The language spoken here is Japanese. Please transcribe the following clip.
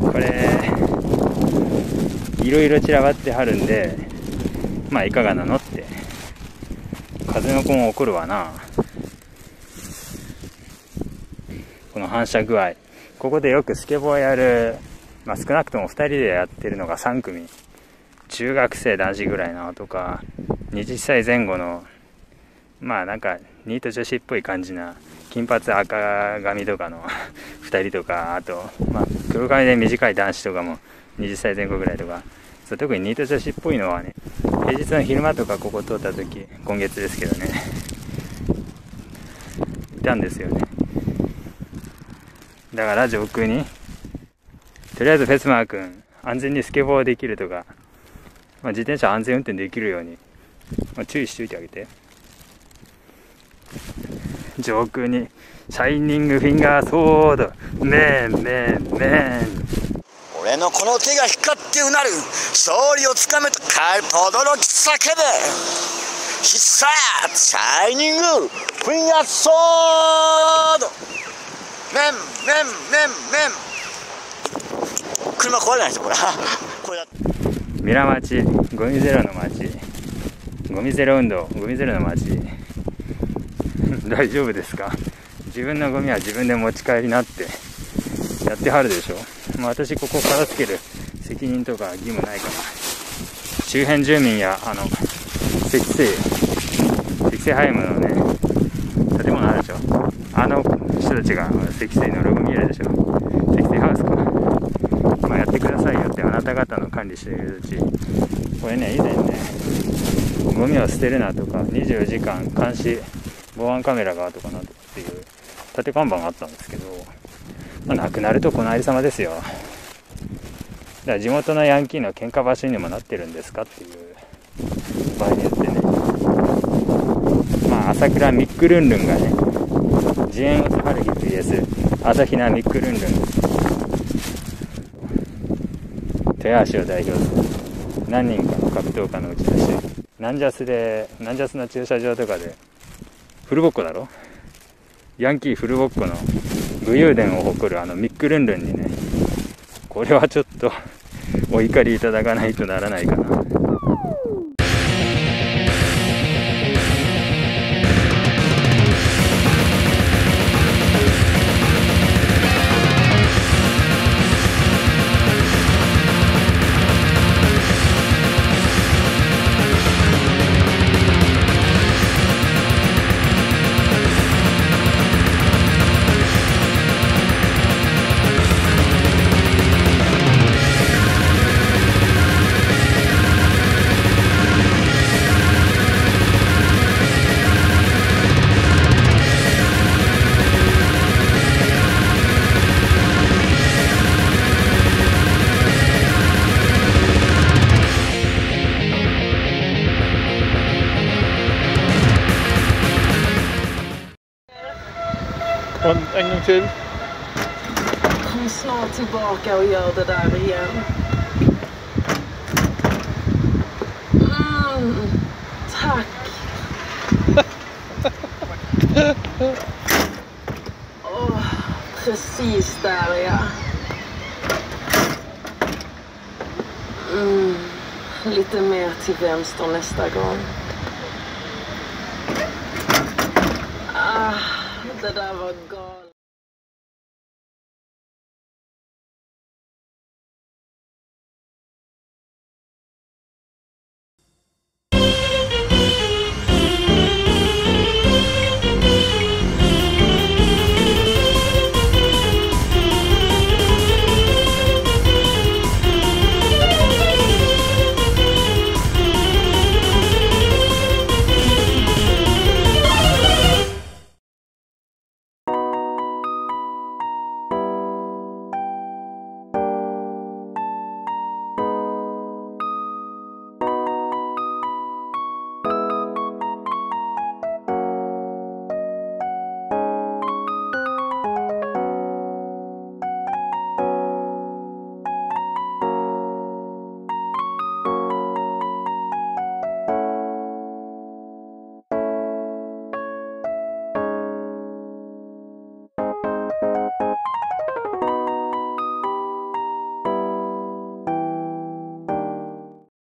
これいろいろ散らばってはるんでまあいかがなのって。風の子も怒るわな。この反射具合。ここでよくスケボーやる、まあ、少なくとも2人でやってるのが3組。中学生男子ぐらいのとか20歳前後のまあなんかニート女子っぽい感じな金髪赤髪とかの 2人とかあと、まあ、黒髪で短い男子とかも20歳前後ぐらいとか。そう特にニート女子っぽいのはね平日の昼間とかここ通った時今月ですけどね。いたんですよね。だから上空にとりあえずフェスマー君安全にスケボーできるとか、まあ、自転車安全運転できるように、まあ、注意しておいてあげて。上空にシャイニングフィンガーソードメンメンメン。俺のこの手が光ってうなる勝利をつかめとかとどろき叫べ。必殺シャイニングフィンガーソード。メンメンメンメン。車壊れないですよこれ。これだ。ミラ町ゴミゼロの町ゴミゼロ運動ゴミゼロの町 大丈夫ですか？自分のゴミは自分で持ち帰りなって。やってはるでしょ、まあ、私ここ片付ける責任とか義務ないから周辺住民やあの積水積水ハイムのね建物あるでしょ？あの人たちが積水のロゴ見えるでしょ？積水ハウスかまあやってくださいよってあなた方の管理しているうちこれね以前ねゴミを捨てるなとか24時間監視防犯カメラがとかなとかっていう立て看板があったんですけど、まあ、なくなるとこのありさまですよ。だから地元のヤンキーの喧嘩場所にもなってるんですかっていう場合によってね。まあ朝倉ミックルンルンがねジエンオスハルヒ VS 朝比奈ミックルンルン手足を代表する何人かの格闘家のうちだしナンジャスでナンジャスの駐車場とかでフルボッコだろ？ヤンキーフルボッコの武勇伝を誇るあのミックルンルンにねこれはちょっとお怒りいただかないとならないかな。Och en gång till. Kom snart tillbaka och gör det där igen. Mm, tack. oh, precis där ja. Mm, lite mer till vänster nästa gång. that I've gone.